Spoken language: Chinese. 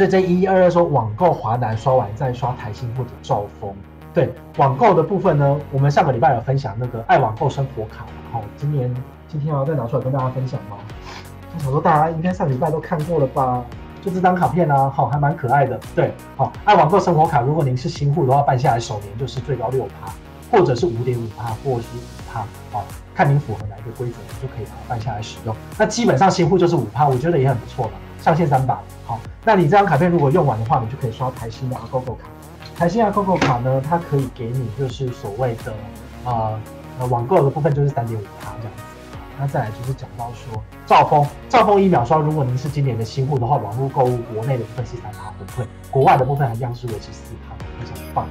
所以这一一二二说网购华南刷完再刷台新或者兆丰。对网购的部分呢，我们上个礼拜有分享那个爱网购生活卡，好，今年今天要再拿出来跟大家分享吗？我想说大家应该上礼拜都看过了吧？就这张卡片啊，好，还蛮可爱的。对，好，爱网购生活卡，如果您是新户的话，办下来首年就是最高六趴，或者是五点五趴，或者是五趴，好，看您符合哪一个规则，就可以把它办下来使用。那基本上新户就是五趴，我觉得也很不错了，上线三把。好，那你这张卡片如果用完的话，你就可以刷台新的 GoGo 卡。台新的 GoGo 卡呢，它可以给你就是所谓的呃呃网购的部分就是三点五趴这样子。那再来就是讲到说兆丰，兆丰一秒刷，如果您是今年的新户的话，网络购物国内的部分是三趴回馈，国外的部分一样是维持四趴，非常棒。